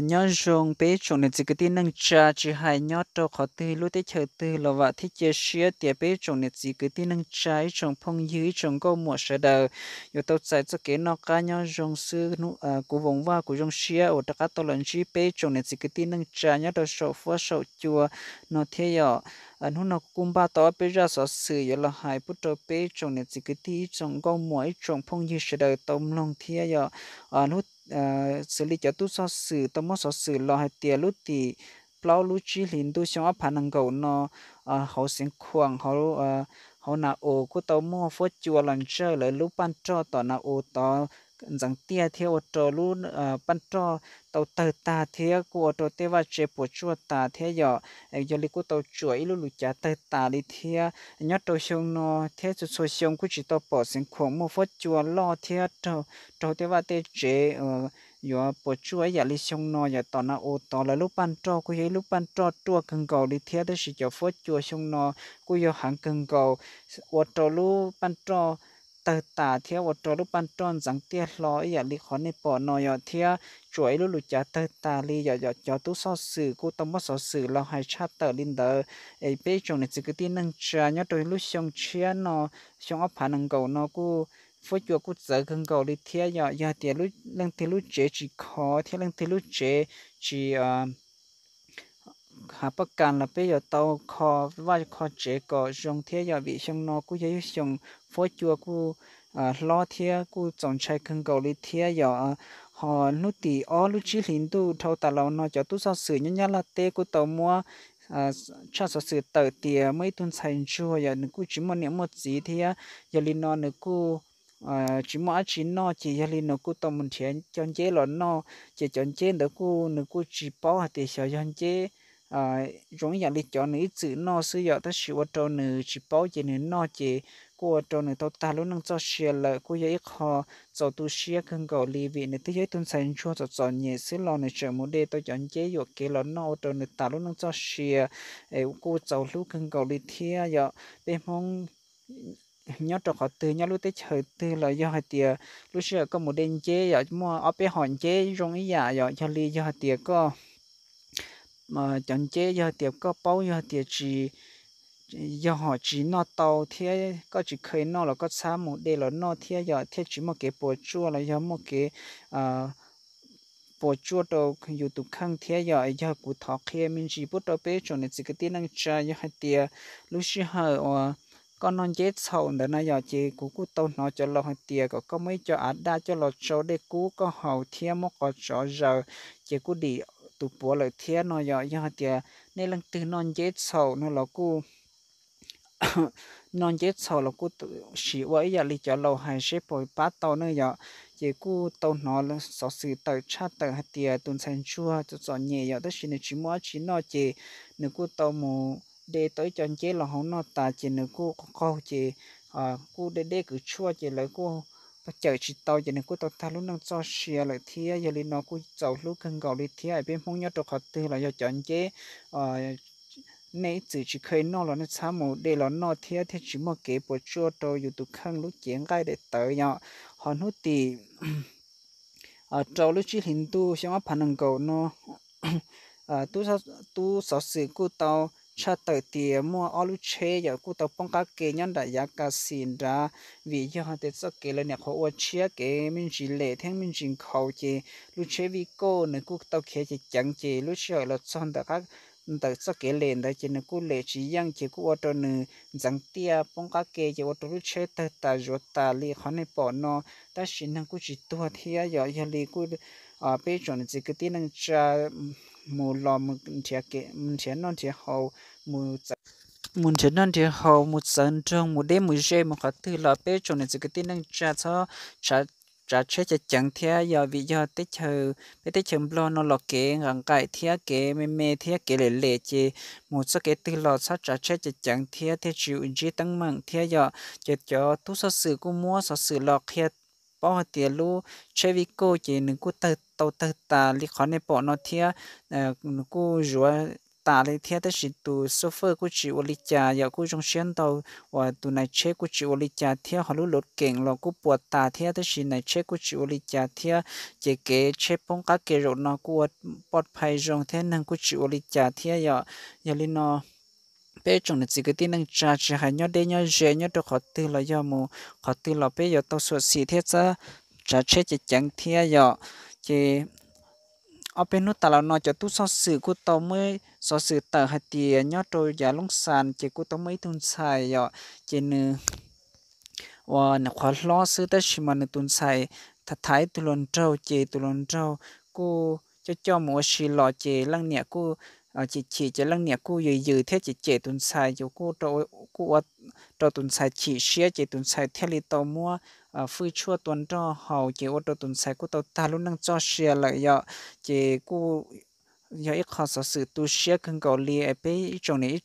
nhớ rong bé chồng này chỉ cái tin nâng cha chỉ hai nhớ đâu khó tư lúc tới chờ tư là vợ thích chia sẻ tiệp bé chồng này chỉ cái tin nâng trái chồng phong dưới chồng có một sở đời rồi tao chạy cho cái nó cá nhớ rong sư nu à của vùng va của rong xia ở tất cả tao lần chỉ bé chồng này chỉ cái tin nâng cha nhớ đâu sầu phua sầu chùa nó thế giờ anh hôn nó cũng ba tao bé ra sở sự giờ là hai bút cho bé chồng này chỉ cái tin chồng có mỗi chồng phong dưới sở đời tao lòng thế giờ anh hút À, xử lý cho tu so xử tâm mô so xử lo hay tiền lúc thì plau lúc chỉ liền tu xong áp phản năng cầu nó à, họ sinh khoang họ à, họ nào ô của tâm mô phật chùa lần chơi lại lúc ban cho tao nào ô tao rằng tia theo trò lúc ban cho tàu tờ ta thế của trò tế và chế bộ chua ta thế giờ giờ li của tàu chuỗi lúc lúc chả tờ ta đi thế nhớ tàu xong nó thế cho số xong của chỉ tàu bỏ sinh khoảng một phút chùa lo thế trò trò tế và tế chế e, yo bộ chua ya li xong nó ya tao na ô tao là lúc ban cho của lúc ban cho chua cần cầu đi thế đó chỉ cho phốt chua xong nó của yo hàng cần cầu ô tao lúc ban cho tờ tả theo vật trò lúc ban tròn rằng tia lo ya li khó nên bỏ nó ya theo chuỗi lúc lúc trả tờ tả li ya ya cho tu so sự cô tâm mất so sự lo hay cha tờ linh đờ ấy bé chồng này chỉ cái tin năng trả nhớ đôi lúc xong chia nó xong áp phản năng cầu nó cô phố chùa cô giờ gần cầu đi theo ya ya tiền lúc lần tiền lúc chế chỉ khó theo lần tiền lúc chế chỉ uh ờ, hà bắc cạn là bây giờ tàu kho và kho chế có dùng thế giờ bị xong nó cũng giống dùng phối chùa cũng lo thế cũng trồng trái cần cầu lý thế giờ họ nút tì ó lúc chỉ liền tu thâu tà lâu nó cho tu sao sử nhân nhân là tê của tàu mua à cha sao sử tờ tìa mấy tuần sai chùa giờ nó cũng chỉ một niệm một gì thế giờ liền nó nó cũng à chỉ mỗi chỉ nó chỉ giờ liền nó cũng tâm mình chén chọn chế là nó chỉ chọn chế đó cũng nó cũng chỉ bảo hạt tiền sầu chọn chế à giống như là cho nữ chữ nó sử dụng ta sử cho nữ chỉ bảo chỉ nữ nó chỉ của cho nữ tao ta lúc năng cho xe là của vậy họ cho tu xe cần cầu li vị. Nữ thế giới tuần sáng cho cho cho nhẹ sử lo nữ chờ một đề tôi chọn chế dụ cái lo nó cho nữ ta lúc năng cho xe. Ấy của cho lúc cần cầu li thia giờ bên mong nhớ cho họ từ nhớ lúc tới chờ từ là do hai tiề lúc xưa có một đêm chế giờ mua ở bên hòn chế trong ý giả giờ cho ly do hai tiề có mà chẳng chế giờ tiệp có bao giờ tiệp chỉ giờ họ chỉ nó tàu thế có chỉ khơi nó là có xa một đây là nó thế giờ thế chỉ một cái bộ chua là giờ một cái à bộ chua đâu youtube khang thế giờ giờ cụ thọ kia mình chỉ bút đâu bé cho nên chỉ cái tiếng năng cha giờ hai tia lúc xưa à con non chết sầu để nó giờ chỉ cụ cụ tàu nó cho lo hai tia có có mấy cho ăn đa cho lo cho để cú có hậu thiên một có cho giờ chỉ cụ đi tụ bùa lại thiên nó giờ giờ tiệt nên lần từ non chết sầu nó là cô non chết sầu là cô chỉ với giờ li cho lâu hay xếp bồi bát tàu nữa giờ chỉ cô tàu nó là sợ sự tàu cha tàu hạt tiệt tuần san chua cho cho nhẹ giờ tất nhiên chỉ mua chỉ nó chỉ nếu cô tàu mù để tới chọn chế là không nó ta chỉ nếu cô có chỉ à cô để để cứ chua chỉ lấy cô bắt chờ chỉ tàu cho nên cô tàu thà lúc năng cho xe lại thía giờ lên nó cô tàu lúc cần gạo lại thía ở bên phong nhớ đồ họ tư là do chọn chế ờ, à, nãy chỉ chỉ khơi nó là nó xả một để là nó thía thì chỉ mà kế bộ chua tụ khăn lúc chuyện cái để tới nhau họ nói thì à, tàu lúc chỉ hình tu xem phản năng gạo nó à, tu sao tu sao sự cô tàu cha tới tiề mua alu lúc chế giờ cô tao bông cá kê nhân đại giá cá xin ra. Vì giờ họ tết sắp kê lên nhà họ ở chia kê, mình chỉ lệ thêm mình chỉ khâu chế lu chế vì cô nữa cô tao kê chỉ chẳng chế lúc chế là chọn đã các tới sắp kê lên đấy chỉ nữa cô lệ chỉ yang chỉ cô ở nữ rằng tia bông cá kê chỉ ở lu lúc chế tới ta rồi ta li họ này bỏ nó ta xin năng cô chỉ tua thì giờ giờ li cô à bây giờ chỉ cái tiếng năng cha mù lò mù chia kê mù chia non chia hậu mù mù chia non chia hậu một sân trong một đêm một dê một khát tư là bé cho nên cái tin năng trả cho trả trả chế cho chẳng thế giờ vì giờ tết chờ bé tết chờ lo nó lọ kế ngang cái thế kế mê mê thế kế lệ lệ chứ một số cái tư lọ sao trả chế cho chẳng thế thế chịu chỉ tăng mạng thế giờ cho cho tu số sự cũng mua số sự lọ kia bao tiền lu. Chơi vi cô chỉ nên cô tơ tàu tơ ta li khó này bỏ nó thia. Ờ, Cô rùa ta lấy theo ta chỉ tu số phơ của chỉ ô li cha giờ cú trong xuyên tàu, và tu này chế cú chỉ ô li cha theo họ lúc lột kiện lo cú bỏ ta theo ta chỉ này chế cú chỉ ô li cha theo chỉ kế chế bông cá kế rồi nó cú bọt phai rong thế năng cú chỉ ô li cha theo giờ giờ li nó bé trong này chỉ cái tin năng cha chỉ hay nhớ đây nhớ dễ nhớ được, họ tư là do mù, họ tư là bé, giờ tao suy xì thế cha cha chế chỉ chẳng theo giờ. Chỉ ở bên nút tao nói cho tu so sự của tao mới so sự tờ hạt tiền nhớ trôi giả lông sàn chỉ của tao mới tuần xài giờ chỉ nữa và nó khó lo sự tất nhiên mà nó tuần xài thật thái tu lần trâu chỉ tu lần trâu cô cho cho một sự lo chỉ lăng nhẹ cô chỉ chỉ chỉ lăng nhẹ cô dừ dừ thế chỉ chỉ tuần xài cho cô trâu cô cho tuần sai chỉ xia, chỉ tuần sai theo lý tàu mua à chua tuần cho hậu, chỉ ô tô tuần sai của tàu ta luôn năng cho xia lại giờ chỉ cô giờ ít khó sở sự tu xia cần cầu li ai bé chồng này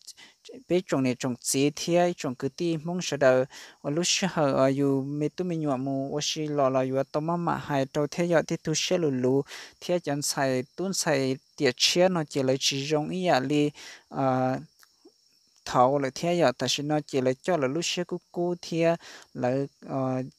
bé chồng này chồng chỉ thế chồng cứ ti mong sợ đầu ở lúc xia hở ở dù mấy tu mình nhọ mua ở xí lò lò dù tàu mà mà hai tàu theo giờ thì tu xia lù lù. Thế chân sai tuần sai tiệt xia, nó chỉ lấy chỉ rong ý à li à thầu là thế giờ ta xin nó chỉ là cho là lúc xưa cú cú thế là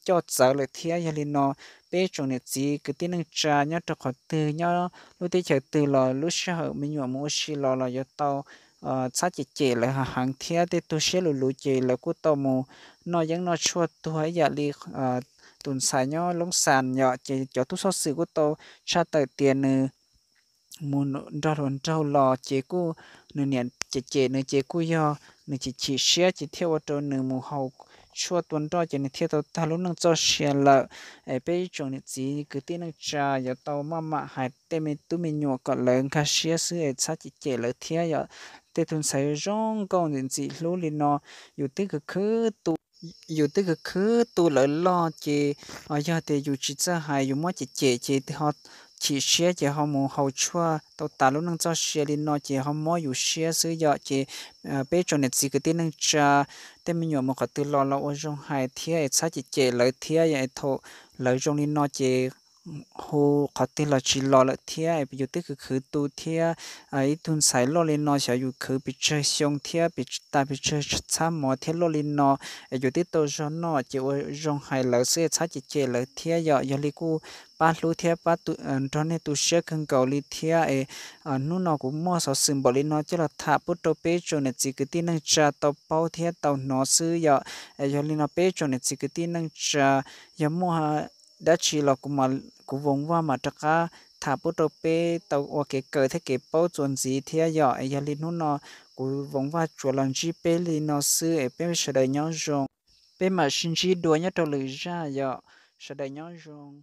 cho sợ là thế giờ liền nó bé trong này chỉ cái tin năng trà nhớ cho họ từ nhớ lúc tí chờ từ là lúc xưa mình nhớ mua xí là là giờ tao ờ sát chỉ chỉ là hàng thế để tôi sẽ lù lù chỉ là cú tao mù nó vẫn nó chua tôi giờ li tuần sai nhớ lông sàn nhọ chỉ cho tôi so sự của tôi cha tờ tiền nữa muốn ra rồi trâu lò chế cô nửa niệm chị chị nữ chị cú yo nữ chị chị xe chị theo vào trong nữ mù hậu chua tuần đó chị nữ theo tàu ta luôn nâng cho xe lợ ấy bây giờ nữ chị cứ tin nâng trà giờ tàu mama mà tem mình tụi mình nhọ cả lớn cả xe xứ ấy sao chị chị lợ theo giờ tê tuần say rong con đến chị lú lên nó dù tới cái khứ tụ dù tới cái khứ tụ lợ lo chị ở giờ thì dù chị ra hại dù mất chị chị chị thì họ chỉ xe chỉ họ muốn hậu chua tàu ta lúc nâng cho xe lên nó chỉ họ mua dù xe sử dụng chỉ bây giờ này chỉ cái tiền nâng cho, tên mình nhớ một cái từ lo lo ở trong hai thiê ấy sao chỉ chế lợi thiê ấy thổ lợi trong lên nó chỉ hồ có thể là chỉ lo là thia, ấy, bây giờ tức cứ khứ tu thia. À, ấy tuần sai lo lên nó sẽ dụ khứ bị chơi xong thia, bị ta bị chơi chăm mò thia lo lên nó ấy, giờ tức tôi cho nó chỉ ở trong hai lỡ sẽ sát chỉ chơi lỡ thia giờ giờ li cu, ba lú thia, ba tu ờ, cho nên tu sẽ không cầu li thia, ấy. À, nu nó cũng mua sáu sừng bỏ lên nó chỉ là thả bút đầu bê cho nên chỉ cái tin năng cha tàu bao thia tàu nó sư giờ giờ li nó bê cho nên chỉ cái tin năng trà giờ mua đã chỉ là cũng mà cú vòng qua mà chắc cả thả bút đầu bê tàu ở cái cờ thế cái bao chuẩn gì thế giờ ấy giờ linh nó cú vòng qua chùa lần chi bê linh nó sư ấy bê sẽ đời nhau rồi bê mà xin chi đuôi nhau đầu lưỡi ra giờ sẽ đời nhau rồi